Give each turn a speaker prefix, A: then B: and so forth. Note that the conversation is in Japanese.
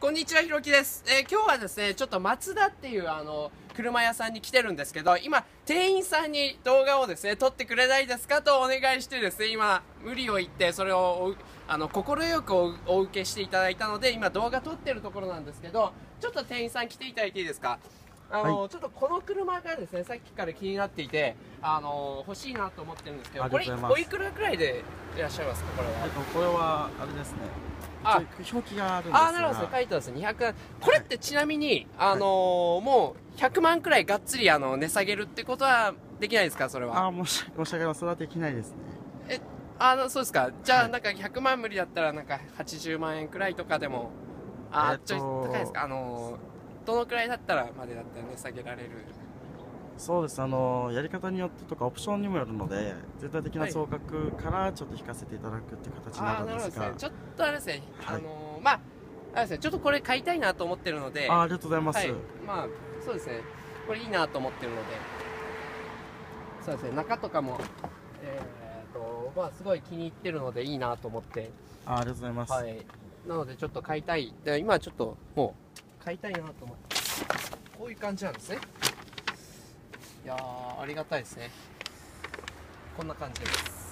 A: こんにちは、ひろきです。えー今日はですね、ちょっと松田っていうあの、車屋さんに来てるんですけど、今、店員さんに動画をですね、撮ってくれないですか？とお願いしてですね、今、無理を言って、それをあの、快くおお受けしていただいたので、今動画撮ってるところなんですけど、ちょっと店員さん来ていただいていいですか？あの、ちょっとこの車がですね、さっきから気になっていて、あの、欲しいなと思ってるんですけど、これおいくらくらいでいらっしゃいますか、これは。
B: えっと、これはあれですね。
A: あ
B: 表記があるんですが。
A: あーなるほど書いてます200これってちなみに、あのーもう100万くらいがっつりあの値下げるってことはできないですかそれは？
B: あー、申し申し訳ない。それはできないですね。
A: えあのそうですかじゃあ
B: はい
A: なんか100万無理だったらなんか80万円くらいとかでもあー、
B: えっと
A: ちょい高いですかあのーどのくらいだったらまでだったら値下げられる
B: そうです。あの、やり方によってとかオプションにもよるので、全体的
A: は
B: ない。総額からちょっと引かせていただくっていう形になるんでが。
A: ですすね。ちょっとあれですね、
B: はい。
A: あのーまああれですね。ちょっとこれ買いたいなと思ってるので。
B: あーありがとうございます。
A: はい、まあそうですね。これいいなと思ってるので。そうですね。中とかもえー、とまあすごい気に入ってるのでいいなと思って。
B: あーありがとうございます。
A: はい。なのでちょっと買いたい。で今はちょっともう買いたいなと思って。こういう感じなんですねいやーありがたいですね。こんな感じです。